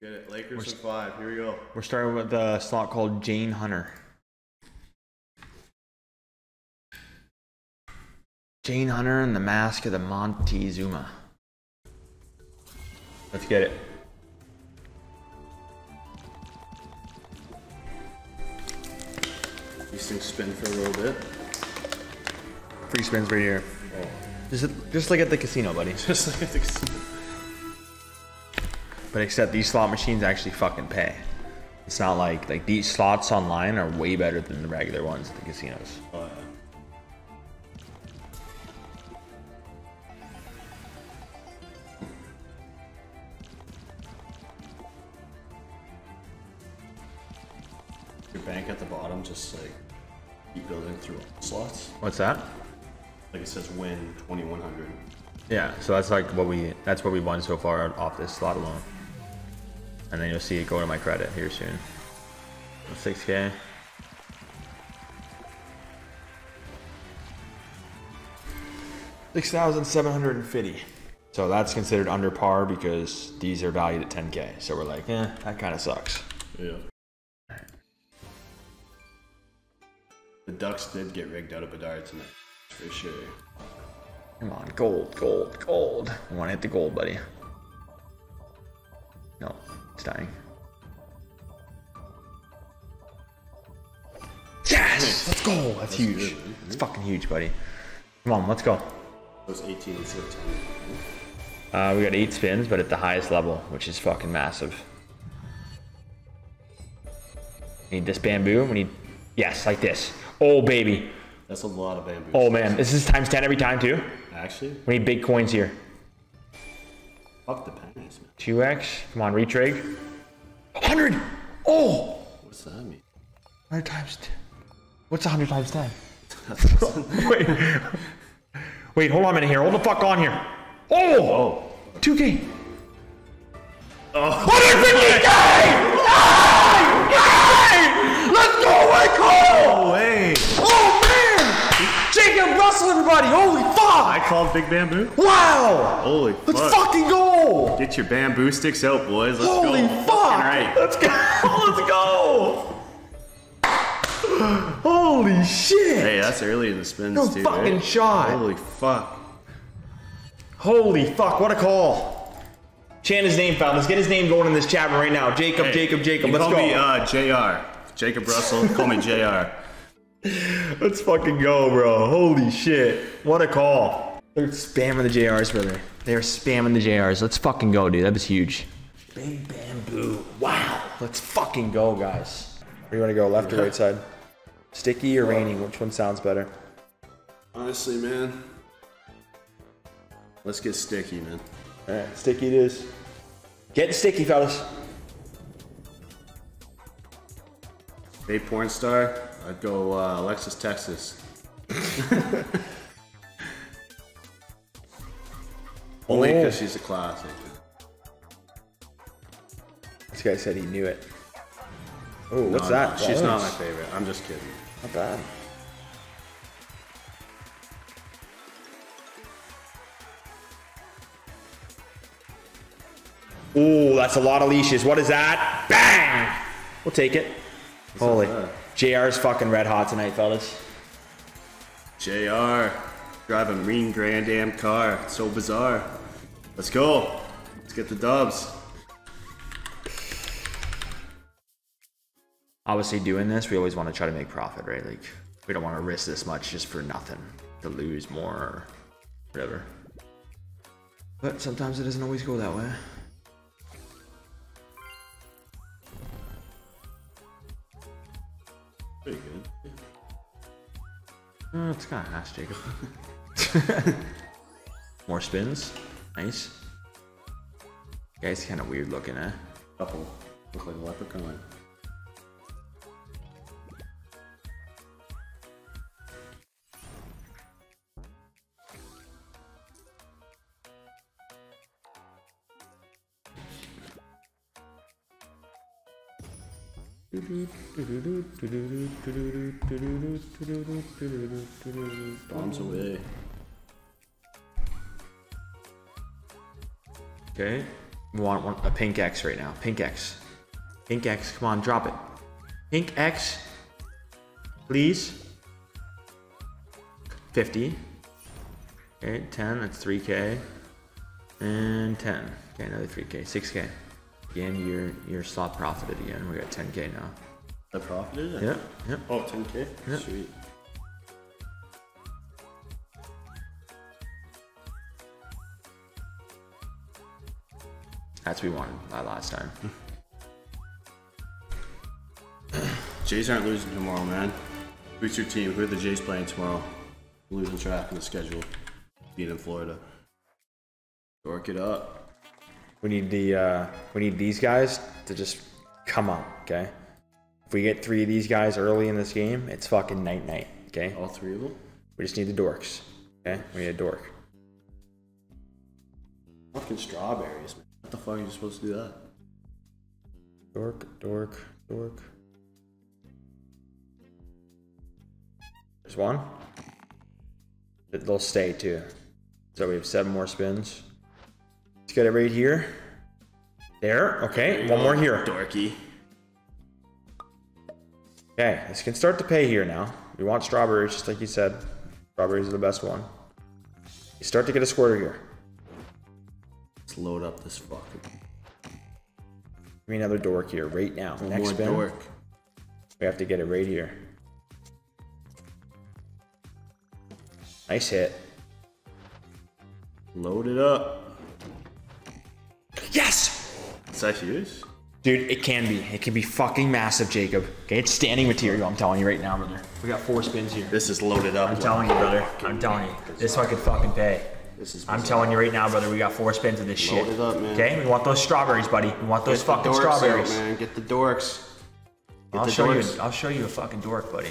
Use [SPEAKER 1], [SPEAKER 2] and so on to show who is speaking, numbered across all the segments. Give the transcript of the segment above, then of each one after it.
[SPEAKER 1] Get it. Lakers in five. Here we go.
[SPEAKER 2] We're starting with the slot called John Hunter. John Hunter and the Mask of the Montezuma. Let's get it.
[SPEAKER 1] These things spin for a little bit.
[SPEAKER 2] Free spins right here.
[SPEAKER 1] Oh.
[SPEAKER 2] Just, just like at the casino, buddy.
[SPEAKER 1] Just like I think.
[SPEAKER 2] But except these slot machines actually fucking pay. It's not like like these slots online are way better than the regular ones at the casinos.
[SPEAKER 1] Oh. Your bank at the bottom, just like keep building through slots.
[SPEAKER 2] What's that?
[SPEAKER 1] Like it says win 2100.
[SPEAKER 2] Yeah, so that's like what we that's what we won so far off this slot alone. And then you'll see it go to my credit here soon. 6k. Six thousand seven hundred and fifty. So that's considered under par because these are valued at 10k. So we're like, eh, that kind of sucks.
[SPEAKER 1] Yeah. The Ducks did get rigged out of Bedard tonight, for sure.
[SPEAKER 2] Come on, gold, gold, gold. I want to hit the gold, buddy. No, it's dying. Yes! Let's go! That's, huge.
[SPEAKER 1] good.
[SPEAKER 2] It's fucking huge, buddy. Come on, let's go.
[SPEAKER 1] Those 18 and 16.
[SPEAKER 2] Uh, we got eight spins, but at the highest level, which is fucking massive. We Need this bamboo. We need, yes, like this. Oh, baby.
[SPEAKER 1] That's a lot of bamboo.
[SPEAKER 2] Oh, man. This is times 10 every time, too.
[SPEAKER 1] Actually,
[SPEAKER 2] We need big coins here.
[SPEAKER 1] Fuck the pennies, man.
[SPEAKER 2] 2x. Come on, retrig. 100! Oh!
[SPEAKER 1] What's that mean?
[SPEAKER 2] 100 times 10. What's 100 times 10? Wait. Wait, hold on a minute here. Hold the fuck on here. Oh!
[SPEAKER 1] Oh.
[SPEAKER 2] 2K.
[SPEAKER 1] Oh.
[SPEAKER 2] 150K! Yay! Let's go, Michael!
[SPEAKER 1] Oh, hey!
[SPEAKER 2] Oh, man! Jacob Russell, everybody! Holy fuck!
[SPEAKER 1] I called big bamboo.
[SPEAKER 2] Wow!
[SPEAKER 1] Holy
[SPEAKER 2] Let's
[SPEAKER 1] fuck.
[SPEAKER 2] fucking go!
[SPEAKER 1] Get your bamboo sticks out, boys. Let's
[SPEAKER 2] Holy
[SPEAKER 1] go.
[SPEAKER 2] fuck!
[SPEAKER 1] Fucking Right.
[SPEAKER 2] Let's go! Let's go! Holy shit!
[SPEAKER 1] Hey, that's early in the spins,
[SPEAKER 2] No
[SPEAKER 1] too.
[SPEAKER 2] fucking
[SPEAKER 1] right?
[SPEAKER 2] shot.
[SPEAKER 1] Holy fuck.
[SPEAKER 2] Holy fuck, what a call. Chant his name, fellas. Get his name going in this chat room right now. Jacob,
[SPEAKER 1] Hey,
[SPEAKER 2] Jacob, Jacob.
[SPEAKER 1] you
[SPEAKER 2] Let's
[SPEAKER 1] call
[SPEAKER 2] go.
[SPEAKER 1] me uh, JR. Jacob Russell. call me JR.
[SPEAKER 2] Let's fucking go, bro. Holy shit. What a call. They're spamming the JRs, brother. They're spamming the JRs. Let's fucking go, dude. That was huge. Big bamboo. Wow. Let's fucking go, guys. Where do you want to go? Left or right side? Sticky or raining? Which one sounds better?
[SPEAKER 1] Honestly, man. Let's get sticky, man.
[SPEAKER 2] Alright, sticky it is. Get sticky, fellas.
[SPEAKER 1] Hey, porn star. I'd go uh, Alexis, Texas. Only
[SPEAKER 2] Oh.
[SPEAKER 1] because she's a classic.
[SPEAKER 2] This guy said he knew it. Oh, what's
[SPEAKER 1] No,
[SPEAKER 2] that?
[SPEAKER 1] no, she's not my favorite. I'm just kidding.
[SPEAKER 2] Not bad. Ooh, that's a lot of leashes. What is that? Bang! We'll take it. Holy.
[SPEAKER 1] That?
[SPEAKER 2] JR's fucking red hot tonight, fellas.
[SPEAKER 1] JR. Drive a mean Grand Am car. It's so bizarre. Let's go. Let's get the dubs.
[SPEAKER 2] Obviously, doing this, we always want to try to make profit, right? Like, we don't want to risk this much just for nothing, to lose more or whatever. But sometimes it doesn't always go that way. Uh, it's kind of ass, Jacob. More spins. Nice. Guy's kind of weird looking, eh?
[SPEAKER 1] Couple. Look like a leprechaun. Bombs away.
[SPEAKER 2] Okay. We want one, a pink X right now. Pink X. Pink X. Come on, drop it. Pink X. Please. 50. Okay, 10. That's 3K. And 10. Okay, another 3K. 6K. Again, you're, you're slot profited again. We got 10K now.
[SPEAKER 1] The profit is it?
[SPEAKER 2] Yep, yep.
[SPEAKER 1] Oh, 10k?
[SPEAKER 2] Yep.
[SPEAKER 1] Sweet.
[SPEAKER 2] That's what we wanted that last time.
[SPEAKER 1] Jays aren't losing tomorrow, man. Who's your team? Who are the Jays playing tomorrow? Losing track in the schedule. Being in Florida. Dork it up.
[SPEAKER 2] We need the uh, we need these guys to just come up, okay? If we get three of these guys early in this game, it's fucking night night, okay?
[SPEAKER 1] All three of them?
[SPEAKER 2] We just need the dorks, okay? We need a dork.
[SPEAKER 1] Fucking strawberries, man. What the fuck are you supposed to do that?
[SPEAKER 2] Dork, dork, dork. There's one. They'll stay too. So we have seven more spins. Let's get it right here. There, okay. One more here.
[SPEAKER 1] Dorky.
[SPEAKER 2] Okay, this can start to pay here now. We want strawberries, just like you said. Strawberries are the best one. You start to get a squirter here.
[SPEAKER 1] Let's load up this fucking.
[SPEAKER 2] Give me another dork here right now.
[SPEAKER 1] One
[SPEAKER 2] Next
[SPEAKER 1] more
[SPEAKER 2] spin,
[SPEAKER 1] dork.
[SPEAKER 2] we have to get it right here. Nice hit.
[SPEAKER 1] Load it up. Is that huge?
[SPEAKER 2] Dude, it can be. It can be fucking massive, Jacob. Okay, it's standing material, I'm telling you right now, brother. We got four spins here.
[SPEAKER 1] This is loaded up.
[SPEAKER 2] I'm telling you, brother. I'm telling you. This one could fucking pay.
[SPEAKER 1] This is
[SPEAKER 2] I'm telling you right now, brother, we got four spins of this shit.
[SPEAKER 1] It up, man.
[SPEAKER 2] Okay, we want those strawberries, buddy. We want those
[SPEAKER 1] Get
[SPEAKER 2] fucking
[SPEAKER 1] dorks out,
[SPEAKER 2] strawberries.
[SPEAKER 1] man. Get the dorks. Get
[SPEAKER 2] I'll
[SPEAKER 1] the
[SPEAKER 2] show you. I'll show you a fucking dork, buddy.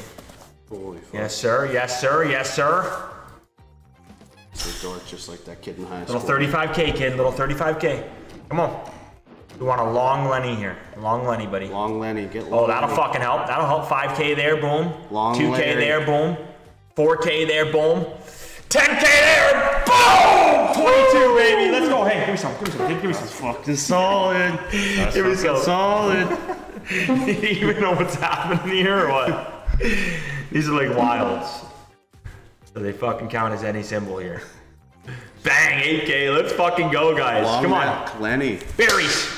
[SPEAKER 1] Holy fuck.
[SPEAKER 2] Yes, sir. Yes, sir. Yes, sir.
[SPEAKER 1] It's a dork just like that kid in high
[SPEAKER 2] Little
[SPEAKER 1] school.
[SPEAKER 2] 35k, kid. Little 35k. Come on. We want a long Lenny here. Long Lenny, buddy.
[SPEAKER 1] Long Lenny, get oh, long
[SPEAKER 2] Oh, that'll
[SPEAKER 1] Lenny.
[SPEAKER 2] fucking help. That'll help. 5k there, boom.
[SPEAKER 1] Long
[SPEAKER 2] 2k
[SPEAKER 1] Larry.
[SPEAKER 2] there, boom. 4k there, boom. 10k there, boom. 22, baby. Let's go. Hey, give me some. Give me some. Give me some.
[SPEAKER 1] Fucking solid. That's
[SPEAKER 2] we
[SPEAKER 1] fucking
[SPEAKER 2] go.
[SPEAKER 1] solid.
[SPEAKER 2] you even know what's happening here or what? These are like wilds. So they fucking count as any symbol here. Bang, 8K. Let's fucking go, guys.
[SPEAKER 1] Long
[SPEAKER 2] Come on.
[SPEAKER 1] Lenny.
[SPEAKER 2] Berries.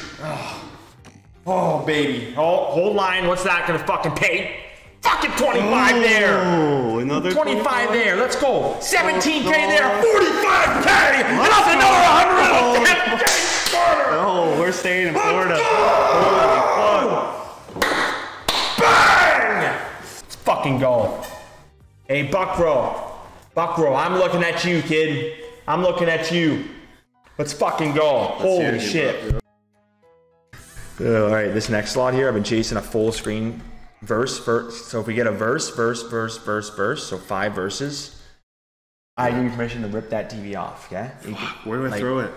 [SPEAKER 2] Oh, baby. Oh, hold line. What's that gonna fucking pay? Fucking 25 there.
[SPEAKER 1] Oh, another
[SPEAKER 2] 25 there. Let's go. 17K there. 45K. And that's another 110K.
[SPEAKER 1] Oh, we're staying in Florida. Holy fuck.
[SPEAKER 2] Bang! Let's fucking go. Hey, Buckro. Buckro, I'm looking at you, kid. I'm looking at you. Let's fucking go. Holy
[SPEAKER 1] hear you,
[SPEAKER 2] shit. Uh, all right, this next slot here, I've been chasing a full screen verse. verse. So if we get a verse, verse, verse, verse, verse, so five verses, I give you permission to rip that TV off, okay? Can-
[SPEAKER 1] Where do I
[SPEAKER 2] like,
[SPEAKER 1] throw it?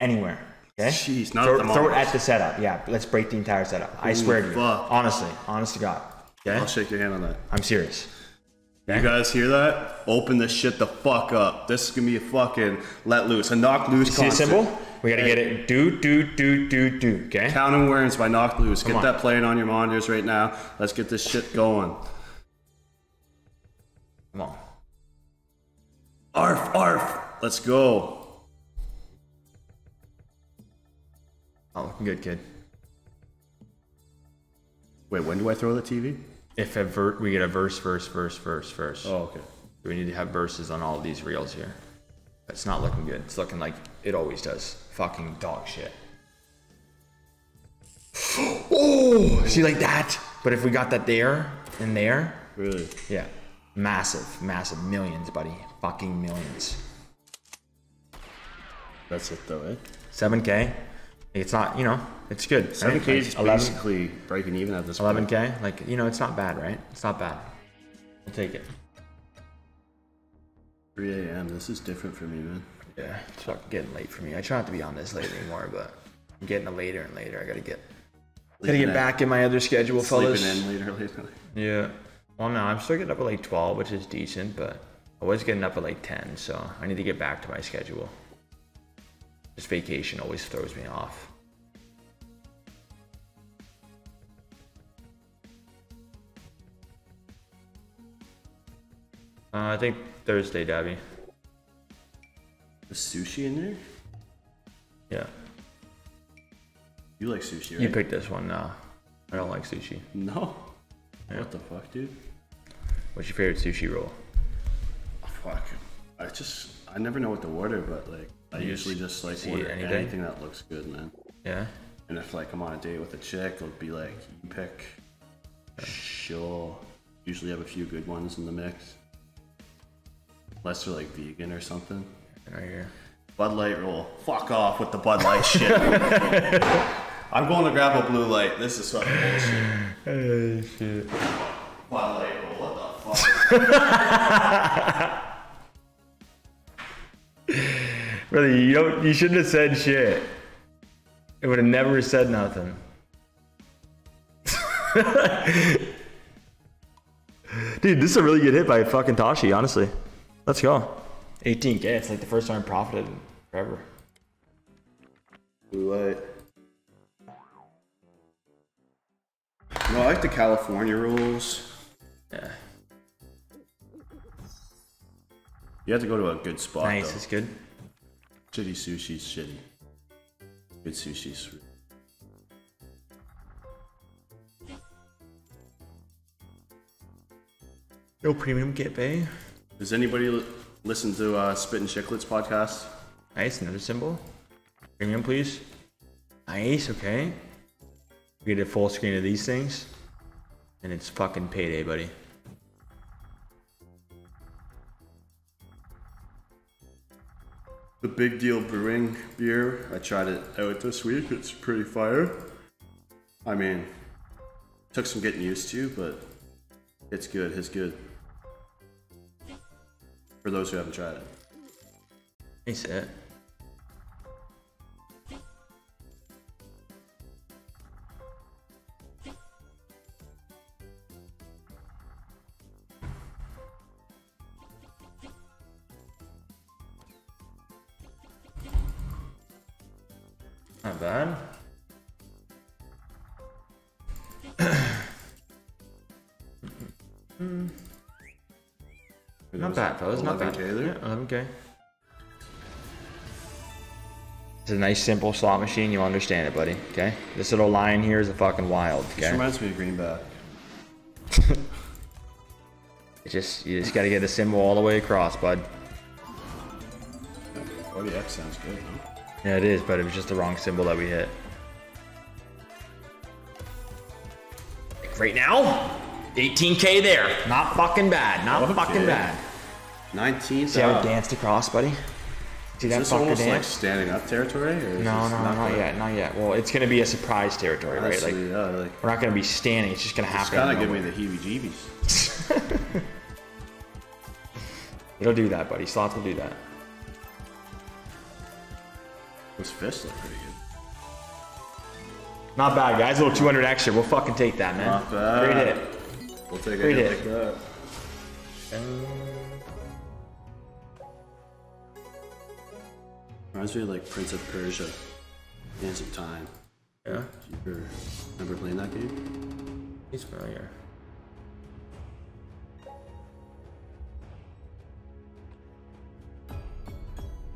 [SPEAKER 2] Anywhere. Okay?
[SPEAKER 1] Jeez, not
[SPEAKER 2] throw,
[SPEAKER 1] at the
[SPEAKER 2] throw it at the setup. Yeah, let's break the entire setup. I swear to you.
[SPEAKER 1] fuck.
[SPEAKER 2] Honestly, honest to God. Okay?
[SPEAKER 1] I'll shake your hand on that.
[SPEAKER 2] I'm serious.
[SPEAKER 1] You guys hear that? Open this shit the fuck up. This is gonna be a fucking let loose, a knock loose
[SPEAKER 2] See a symbol? We gotta get it. Do, do, do, do, do. Okay?
[SPEAKER 1] Counting Worms by Knocked Loose. Get
[SPEAKER 2] on.
[SPEAKER 1] that playing on your monitors right now. Let's get this shit going.
[SPEAKER 2] Come on.
[SPEAKER 1] Arf, arf. Let's go.
[SPEAKER 2] Oh, looking good, kid.
[SPEAKER 1] Wait, when do I throw the TV?
[SPEAKER 2] If a ver- we get a verse, verse, verse, verse, verse.
[SPEAKER 1] Oh, okay.
[SPEAKER 2] We need to have verses on all of these reels here. It's not looking good. It's looking like it always does. Fucking dog shit. oh, see like that? But if we got that there and there,
[SPEAKER 1] Really?
[SPEAKER 2] yeah, massive, massive millions, buddy. Fucking millions.
[SPEAKER 1] That's it though, eh?
[SPEAKER 2] 7K. It's not, you know, it's good.
[SPEAKER 1] 7K is
[SPEAKER 2] Like 11
[SPEAKER 1] basically breaking even at this point.
[SPEAKER 2] 11K. Like, you know, it's not bad, right? It's not bad. We'll take it.
[SPEAKER 1] 3 a.m. This is different for me, man.
[SPEAKER 2] Yeah, it's getting late for me. I try not to be on this late anymore, but I'm getting later and later. I gotta get gotta get back in my other schedule, fellas.
[SPEAKER 1] Sleeping in later, later.
[SPEAKER 2] Yeah. Well, no, I'm still getting up at like 12, which is decent, but I was getting up at like 10, so I need to get back to my schedule. This vacation always throws me off. Uh, I think Thursday, Dabby.
[SPEAKER 1] The sushi in there?
[SPEAKER 2] Yeah.
[SPEAKER 1] You like sushi, right?
[SPEAKER 2] You picked this one now. I don't like sushi.
[SPEAKER 1] No. What the fuck, dude?
[SPEAKER 2] What's your favorite sushi roll?
[SPEAKER 1] Oh, fuck. I just I never know what to order, but like I
[SPEAKER 2] You
[SPEAKER 1] usually
[SPEAKER 2] just
[SPEAKER 1] just like order
[SPEAKER 2] anything?
[SPEAKER 1] anything? that looks good, man.
[SPEAKER 2] Yeah.
[SPEAKER 1] And if like I'm on a date with a chick, it'll be like you pick. Sure. Usually have a few good ones in the mix. Unless they're like vegan or something.
[SPEAKER 2] Right here.
[SPEAKER 1] Bud Light roll. Fuck off with the Bud Light shit. I'm going to grab a blue light. This is fucking bullshit.
[SPEAKER 2] Hey, shit.
[SPEAKER 1] Bud Light roll. What the fuck?
[SPEAKER 2] really, you don't. You shouldn't have said shit. It would have never said nothing. Dude, this is a really good hit by fucking Tashi, honestly. Let's go. 18k, it's like the first time I profited in forever.
[SPEAKER 1] Blue light. No, I like the California rules.
[SPEAKER 2] Yeah.
[SPEAKER 1] You have to go to a good spot
[SPEAKER 2] Nice,
[SPEAKER 1] though.
[SPEAKER 2] it's good.
[SPEAKER 1] Shitty sushi's shitty. Good sushi's.
[SPEAKER 2] No premium get bay.
[SPEAKER 1] Does anybody li- listen to uh, Spit and Chicklets podcast?
[SPEAKER 2] Nice, another symbol. Premium, please. Nice, okay. We get a full screen of these things. And it's fucking payday, buddy.
[SPEAKER 1] The Big Deal Brewing beer. I tried it out this week. It's pretty fire. I mean, took some getting used to, but it's good. It's good. For those who haven't tried it.
[SPEAKER 2] Nice hit. Not bad, fellas. Not bad.
[SPEAKER 1] 11K?
[SPEAKER 2] Yeah, 11k. It's a nice, simple slot machine. You'll understand it, buddy. Okay. This little line here is a fucking wild.
[SPEAKER 1] This
[SPEAKER 2] Okay.
[SPEAKER 1] reminds me of Greenback.
[SPEAKER 2] It just you just got to get the symbol all the way across, bud.
[SPEAKER 1] 40X sounds good, huh?
[SPEAKER 2] Yeah, it is, but it was just the wrong symbol that we hit. Like right now, 18k there. Not fucking bad. Not
[SPEAKER 1] Okay.
[SPEAKER 2] fucking bad.
[SPEAKER 1] 19th.
[SPEAKER 2] See how it danced across, buddy? See
[SPEAKER 1] Is
[SPEAKER 2] that
[SPEAKER 1] this
[SPEAKER 2] fucker
[SPEAKER 1] almost like standing up territory? Or is
[SPEAKER 2] no,
[SPEAKER 1] this
[SPEAKER 2] no, not,
[SPEAKER 1] quite?
[SPEAKER 2] yet, not yet. Well, it's gonna be a surprise territory, right? Like
[SPEAKER 1] yeah, like,
[SPEAKER 2] we're not gonna be standing. It's just gonna
[SPEAKER 1] it's
[SPEAKER 2] happen.
[SPEAKER 1] kind
[SPEAKER 2] out
[SPEAKER 1] of
[SPEAKER 2] of
[SPEAKER 1] give me the heebie-jeebies.
[SPEAKER 2] It'll do that, buddy. Slots will do that.
[SPEAKER 1] Those fists look pretty good.
[SPEAKER 2] Not bad, guys. A little 200 extra. We'll fucking take that, man.
[SPEAKER 1] Not bad.
[SPEAKER 2] Great hit.
[SPEAKER 1] We'll take a
[SPEAKER 2] Great
[SPEAKER 1] hit
[SPEAKER 2] hit.
[SPEAKER 1] like that. Uh, Reminds me of like Prince of Persia. Sands of Time.
[SPEAKER 2] Yeah,
[SPEAKER 1] Do you remember playing that game?
[SPEAKER 2] he's familiar.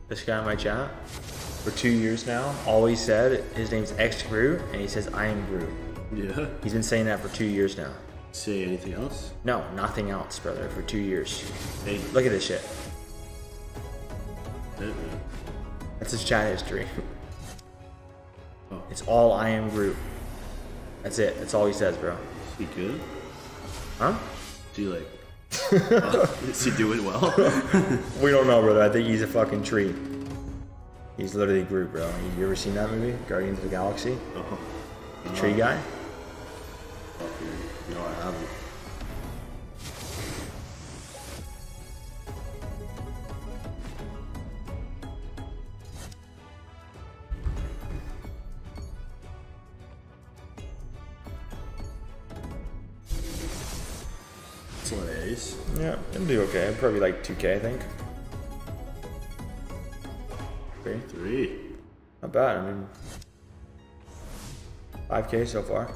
[SPEAKER 2] This guy in my chat for two years now always said his name's X Groot and he says I am Groot.
[SPEAKER 1] Yeah.
[SPEAKER 2] He's been saying that for two years now.
[SPEAKER 1] Say anything else?
[SPEAKER 2] No, nothing else, brother, for two years.
[SPEAKER 1] Hey,
[SPEAKER 2] Look at this shit. That's his chat history.
[SPEAKER 1] Oh.
[SPEAKER 2] It's all I am Groot. That's it. That's all he says, bro.
[SPEAKER 1] Is he good?
[SPEAKER 2] Huh?
[SPEAKER 1] Do you like? oh, is he doing well?
[SPEAKER 2] We don't know, brother. I think he's a fucking tree. He's literally Groot, bro. You ever seen that movie, Guardians of the Galaxy?
[SPEAKER 1] oh,
[SPEAKER 2] The tree guy?
[SPEAKER 1] fucking, no, I haven't.
[SPEAKER 2] Yeah, it'll do okay. Probably like 2k, I think. Three.
[SPEAKER 1] Three.
[SPEAKER 2] Not bad. I mean, 5k so far.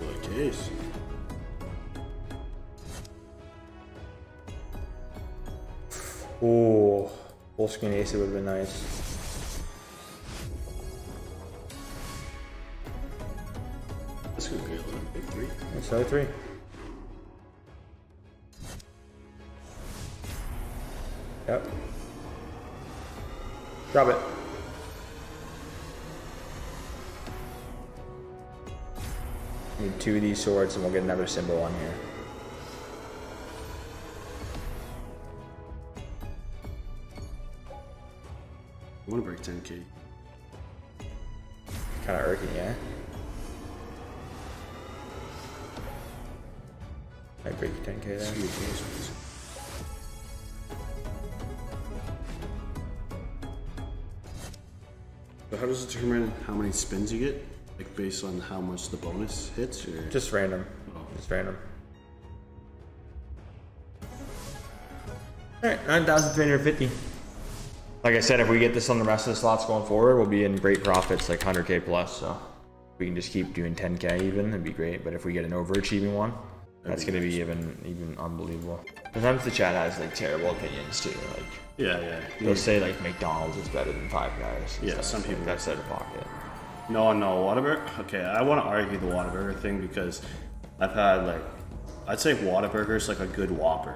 [SPEAKER 1] Good case.
[SPEAKER 2] Oh, full screen AC would have been nice. Another three. Yep. Drop it. Need two of these swords and we'll get another symbol on here.
[SPEAKER 1] I want to break 10k.
[SPEAKER 2] Kind of irking, yeah? I break 10k there.
[SPEAKER 1] Too many Ks. So how does it determine how many spins you get? Like based on how much the bonus hits, or
[SPEAKER 2] Just random.
[SPEAKER 1] Oh.
[SPEAKER 2] Just random. Alright, 9,350. Like I said, if we get this on the rest of the slots going forward, we'll be in great profits, like 100k plus. So we can just keep doing 10k even, it'd be great. But if we get an overachieving one, that's gonna be even even unbelievable. Sometimes the chat has like terrible opinions too. Like
[SPEAKER 1] yeah, yeah.
[SPEAKER 2] they'll say like McDonald's is better than Five Guys.
[SPEAKER 1] Yeah,
[SPEAKER 2] stuff.
[SPEAKER 1] some
[SPEAKER 2] Like,
[SPEAKER 1] people-
[SPEAKER 2] that's out of pocket.
[SPEAKER 1] No, no, Whataburger. Okay, I want to argue the Whataburger thing because I've had like, I'd say Whataburger's like a good Whopper.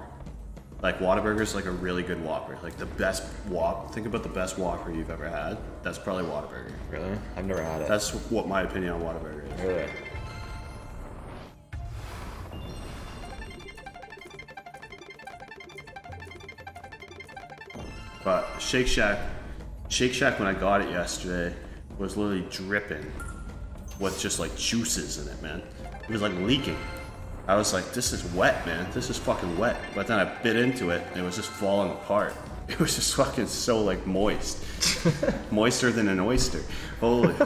[SPEAKER 1] Like Whataburger's like a really good Whopper. Like the best Whop. Think about the best Whopper you've ever had. That's probably Whataburger.
[SPEAKER 2] Really? I've never had it.
[SPEAKER 1] That's what my opinion on Whataburger is.
[SPEAKER 2] really.
[SPEAKER 1] But Shake Shack, Shake Shack when I got it yesterday was literally dripping with just like juices in it, man. It was like leaking. I was like, this is wet, man. This is fucking wet. But then I bit into it and it was just falling apart. It was just fucking so like moist. Moister than an oyster. Holy.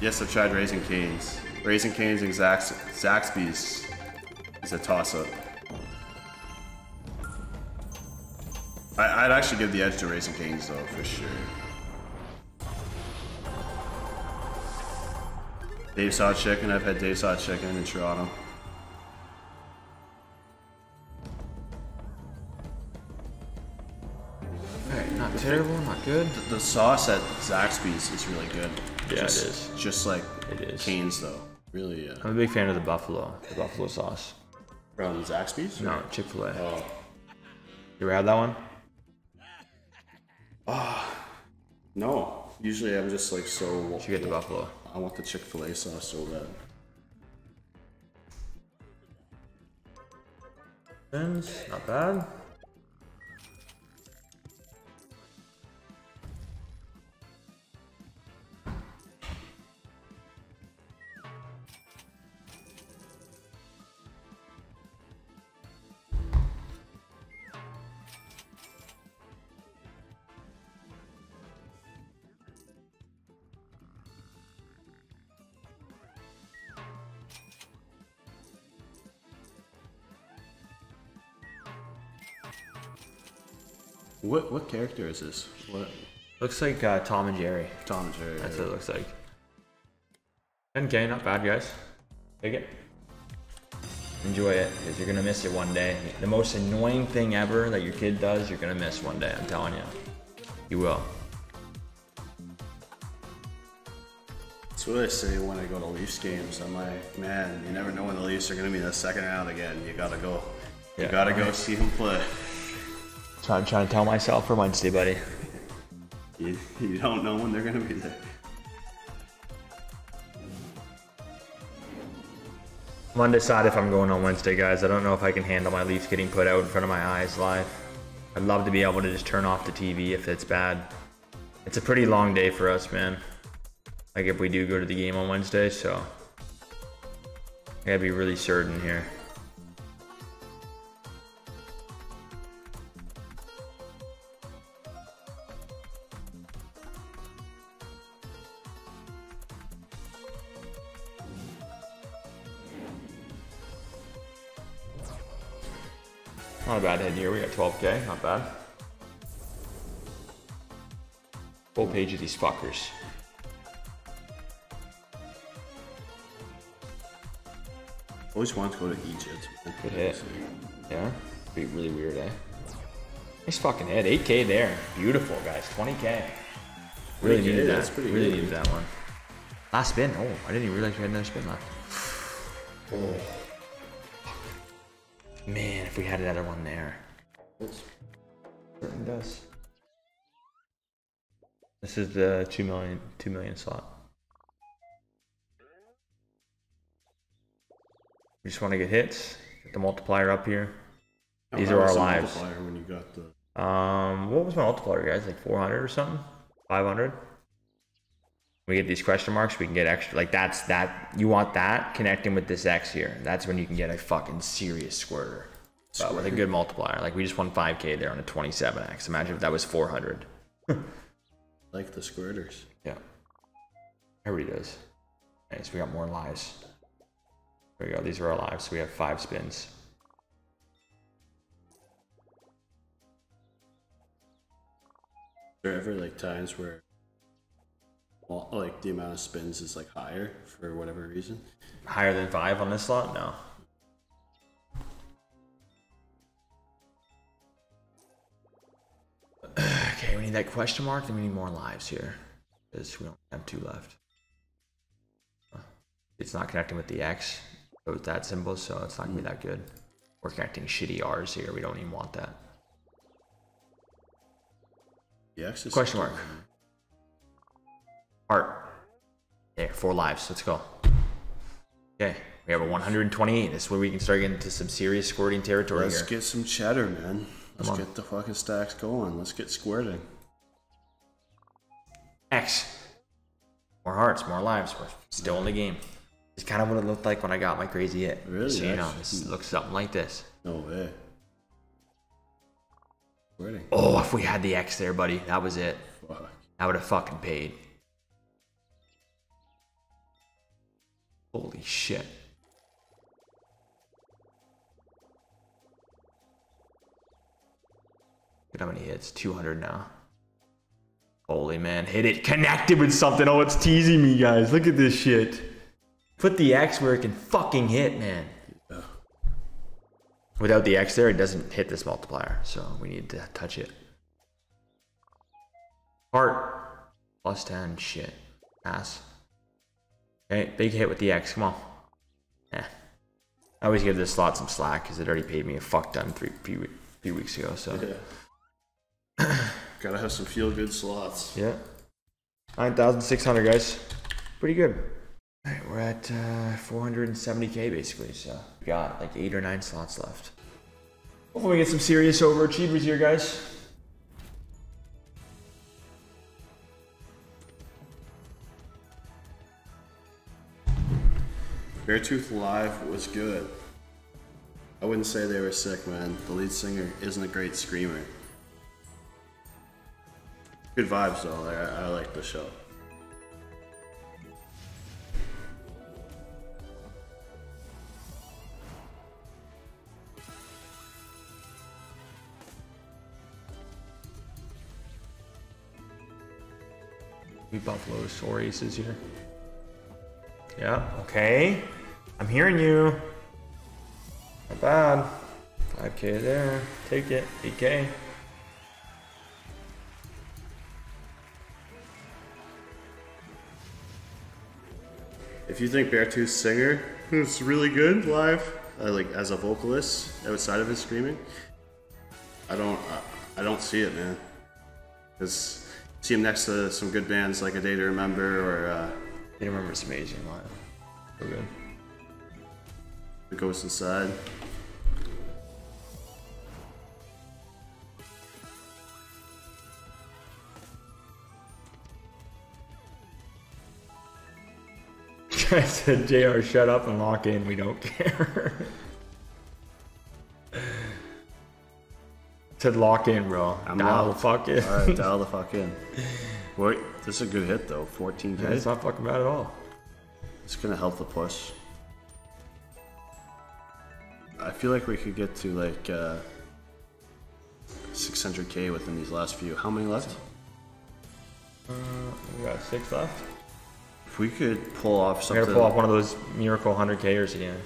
[SPEAKER 1] yes, I've tried Raising Canes. Raising Canes and Zax- Zaxby's is a toss up. I, I'd actually give the edge to Raising Canes though, for sure. Dave's Hot Chicken, I've had Dave's Hot Chicken in Toronto.
[SPEAKER 2] Alright, not terrible, not good.
[SPEAKER 1] The sauce at Zaxby's is really good.
[SPEAKER 2] Yeah, it
[SPEAKER 1] just,
[SPEAKER 2] is.
[SPEAKER 1] Just like
[SPEAKER 2] It is.
[SPEAKER 1] Canes though. Really, uh,
[SPEAKER 2] I'm a big fan of the buffalo, the buffalo sauce.
[SPEAKER 1] from Zaxby's?
[SPEAKER 2] No, Chick Fil A.
[SPEAKER 1] Oh.
[SPEAKER 2] You ever had that one?
[SPEAKER 1] Ah, no. Usually I'm just like so.
[SPEAKER 2] You should get the buffalo.
[SPEAKER 1] I want the Chick fil A sauce so bad.
[SPEAKER 2] Spins, not bad.
[SPEAKER 1] What what character is this? What
[SPEAKER 2] Looks like uh, Tom and Jerry.
[SPEAKER 1] Tom and Jerry?
[SPEAKER 2] That's what it looks like. 10k, not bad, guys. Take it. Enjoy it, because you're gonna miss it one day. The most annoying thing ever that your kid does, you're gonna miss one day. I'm telling you. You will.
[SPEAKER 1] That's what I say when I go to Leafs games. I'm like, man, you never know when the Leafs are gonna be in the second round again. You gotta go. You
[SPEAKER 2] Yeah.
[SPEAKER 1] gotta go see them play.
[SPEAKER 2] So I'm trying to tell myself for Wednesday, buddy.
[SPEAKER 1] You, you don't know when they're gonna be there.
[SPEAKER 2] I'm undecided if I'm going on Wednesday, guys. I don't know if I can handle my Leafs getting put out in front of my eyes live. I'd love to be able to just turn off the TV if it's bad. It's a pretty long day for us, man. Like if we do go to the game on Wednesday, so I gotta be really certain here. Not a bad head here. We got 12k. Not bad. Full page of these fuckers.
[SPEAKER 1] Always wanted to go to Egypt.
[SPEAKER 2] Good hit. Yeah, be really weird, eh? Nice fucking hit. 8k there. Beautiful, guys. 20k. Really
[SPEAKER 1] 20K,
[SPEAKER 2] needed that.
[SPEAKER 1] pretty
[SPEAKER 2] Really
[SPEAKER 1] good.
[SPEAKER 2] needed that one. Last spin. Oh, I didn't even realize we had another spin left.
[SPEAKER 1] Oh.
[SPEAKER 2] Man, if we had another one there. Certainly does. This is the two million, two million slot. We just want to get hits. Get the multiplier up here.
[SPEAKER 1] How
[SPEAKER 2] These are our lives.
[SPEAKER 1] multiplier When you got the
[SPEAKER 2] Um, what was my multiplier, guys? Like 400 or something? 500? We get these question marks, we can get extra. Like that's that. You want that connecting with this X here. That's when you can get a fucking serious squirter. But with a good multiplier. Like we just won 5k there on a 27x. Imagine if that was 400.
[SPEAKER 1] like the squirters.
[SPEAKER 2] Yeah. Everybody does. Nice. We got more lives. There we go. These are our lives. So we have five spins.
[SPEAKER 1] there ever like times where well, like the amount of spins is like higher for whatever reason?
[SPEAKER 2] Higher than five on this slot? No. Okay, we need that question mark, then we need more lives here. Because we don't have two left. It's not connecting with the X, with that symbol, so it's not gonna be that good. We're connecting shitty R's here, we don't even want that.
[SPEAKER 1] The X is
[SPEAKER 2] Question mark. Heart. There, four lives. Let's go. Okay, we have a 128. This is where we can start getting into some serious squirting territory
[SPEAKER 1] Let's
[SPEAKER 2] here.
[SPEAKER 1] get some cheddar, man. Let's
[SPEAKER 2] on.
[SPEAKER 1] get the fucking stacks going. Let's get squirting.
[SPEAKER 2] X. More hearts, more lives. We're still in the game. It's kind of what it looked like when I got my crazy hit.
[SPEAKER 1] Really?
[SPEAKER 2] So you know, this looks something like this.
[SPEAKER 1] No way. Squirting.
[SPEAKER 2] Oh, if we had the X there, buddy, that was it.
[SPEAKER 1] Fuck.
[SPEAKER 2] I would have fucking paid. Holy shit. Look how many hits. 200 now. Holy man, hit it. Connected with something. Oh, it's teasing me, guys. Look at this shit. Put the X where it can fucking hit, man. Without the X there, it doesn't hit this multiplier. So we need to touch it. Heart. Plus 10. Shit. Ass. Okay, big hit with the X. Come on. Eh. I always give this slot some slack because it already paid me a fuck ton three few, few weeks ago. So
[SPEAKER 1] Yeah. Gotta have some feel good slots.
[SPEAKER 2] yeah, nine thousand six hundred guys, pretty good. All right, we're at uh, 470k basically. So we got like eight or nine slots left. Hopefully we get some serious overachievers here, guys.
[SPEAKER 1] Beartooth Live was good. I wouldn't say they were sick, man. The lead singer isn't a great screamer. Good vibes though. I, I like the show.
[SPEAKER 2] We Buffalo sore aces here. Yeah, okay. I'm hearing you. Not bad. 5k there. Take it. 8k.
[SPEAKER 1] If you think Beartooth singer is really good live, uh, like as a vocalist outside of his screaming, I don't, I, I don't see it, man. Cause see him next to some good bands like A Day to Remember or uh,
[SPEAKER 2] They remember is amazing live. So good.
[SPEAKER 1] The Ghost Inside.
[SPEAKER 2] I said, JR, shut up and lock in. We don't care. said lock in, bro.
[SPEAKER 1] I'm
[SPEAKER 2] Dial the
[SPEAKER 1] locked.
[SPEAKER 2] fuck in.
[SPEAKER 1] All right, dial the fuck in. Wait, this is a good hit though. 14
[SPEAKER 2] Yeah, it's not fucking bad at all.
[SPEAKER 1] It's gonna help the push. I feel like we could get to like uh, 600k within these last few. How many left?
[SPEAKER 2] Uh, we got six left.
[SPEAKER 1] If we could pull off something.
[SPEAKER 2] gotta pull off one of those miracle 100kers again.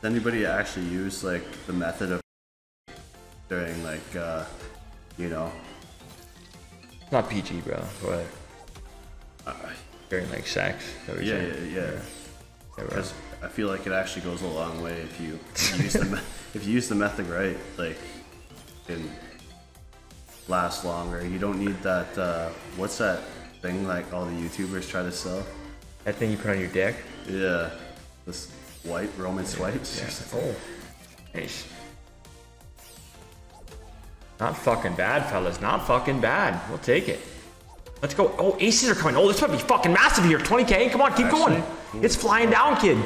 [SPEAKER 1] Does anybody actually use like the method of during like uh, you know
[SPEAKER 2] It's not PG, bro. But
[SPEAKER 1] uh,
[SPEAKER 2] during like sex. is that what you're
[SPEAKER 1] yeah yeah yeah.
[SPEAKER 2] Yeah.
[SPEAKER 1] Because I feel like it actually goes a long way if you, if you use the if you use the method right, like can last longer. You don't need that. Uh, what's that thing like all the YouTubers try to sell?
[SPEAKER 2] That thing you put on your dick.
[SPEAKER 1] Yeah, this white Roman swipes. Yeah.
[SPEAKER 2] Oh. Nice. Not fucking bad, fellas. Not fucking bad. We'll take it. Let's go. Oh, aces are coming. Oh, this might be fucking massive here. 20k. Come on, keep going. It's flying down, kid.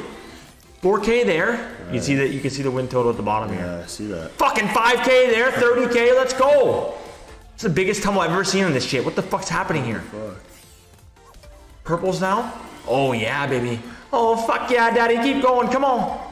[SPEAKER 2] 4k there. You can see that. You can see the win total at the bottom here.
[SPEAKER 1] Yeah, I see that.
[SPEAKER 2] Fucking 5k there. 30k. Let's go. It's the biggest tumble I've ever seen in this shit. What the fuck's happening here?
[SPEAKER 1] Fuck.
[SPEAKER 2] Purples now? Oh yeah, baby. Oh fuck yeah, daddy. Keep going. Come on.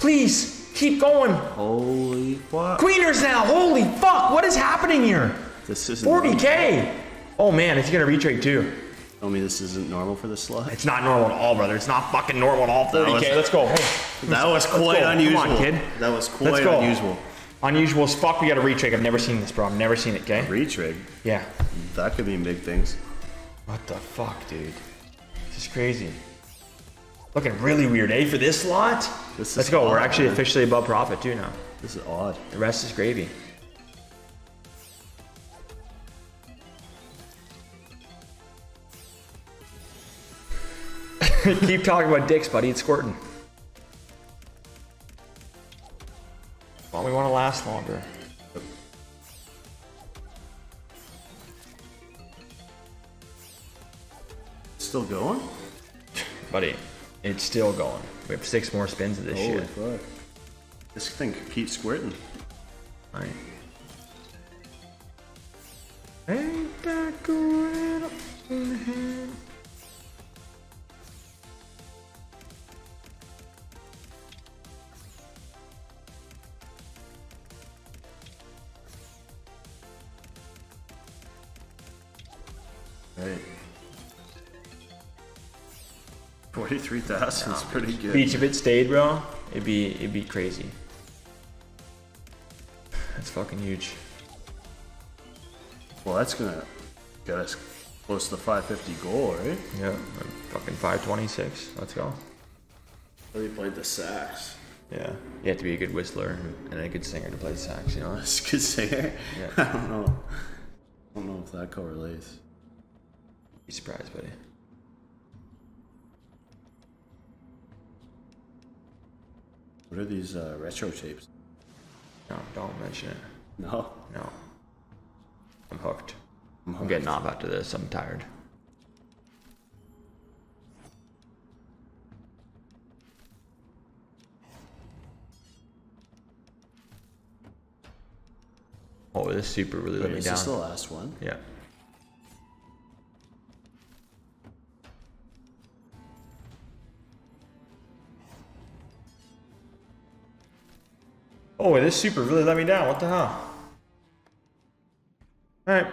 [SPEAKER 2] Please keep going.
[SPEAKER 1] Holy fuck!
[SPEAKER 2] Queeners now. Holy fuck. What is happening here?
[SPEAKER 1] This isn't.
[SPEAKER 2] 40k. Oh man, it's gonna retrade too.
[SPEAKER 1] Tell me this isn't normal for the slot.
[SPEAKER 2] It's not normal at all, brother. It's not fucking normal at all. 40k.
[SPEAKER 1] was-
[SPEAKER 2] Let's go. Hey,
[SPEAKER 1] That was quite unusual.
[SPEAKER 2] Come on, kid.
[SPEAKER 1] That was quite unusual.
[SPEAKER 2] Unusual as fuck. We got a retrade. I've never seen this, bro. I've never seen it. Okay.
[SPEAKER 1] Retrig.
[SPEAKER 2] Yeah.
[SPEAKER 1] That could mean big things.
[SPEAKER 2] What the fuck, dude? This is crazy. Looking really weird, eh? For this lot.
[SPEAKER 1] This
[SPEAKER 2] Let's go. We're actually
[SPEAKER 1] man.
[SPEAKER 2] officially above profit too now.
[SPEAKER 1] This is odd.
[SPEAKER 2] The rest is gravy. Keep talking about dicks, buddy. It's squirting. Well, we want to last longer.
[SPEAKER 1] Still going?
[SPEAKER 2] Buddy, it's still going. We have six more spins of this
[SPEAKER 1] Holy
[SPEAKER 2] shit.
[SPEAKER 1] fuck. This thing could keep squirting.
[SPEAKER 2] Right. Ain't that good
[SPEAKER 1] Right. 43,000 is pretty good.
[SPEAKER 2] Each of it stayed, bro. It'd be it'd be crazy. That's fucking huge.
[SPEAKER 1] Well, that's gonna get us close to the 550 goal, right?
[SPEAKER 2] Yeah, fucking 526. Let's go.
[SPEAKER 1] Really played the sax.
[SPEAKER 2] Yeah. You have to be a good whistler and a good singer to play sax, you know?
[SPEAKER 1] That's a good singer.
[SPEAKER 2] Yeah.
[SPEAKER 1] I don't know. I don't know if that correlates.
[SPEAKER 2] Be surprised, buddy.
[SPEAKER 1] What are these uh, retro tapes?
[SPEAKER 2] No, don't mention it.
[SPEAKER 1] No.
[SPEAKER 2] No. I'm hooked.
[SPEAKER 1] I'm
[SPEAKER 2] I'm getting off after this. I'm tired. Oh, this super really let me
[SPEAKER 1] is
[SPEAKER 2] down.
[SPEAKER 1] this the last one?
[SPEAKER 2] Yeah. Oh, this super really let me down. What the hell? All right.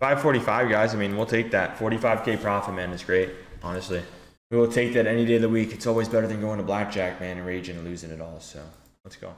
[SPEAKER 2] 545, guys. I mean, we'll take that. 45k profit, man. It's great, honestly. We will take that any day of the week. It's always better than going to blackjack, man, and raging and losing it all. So let's go.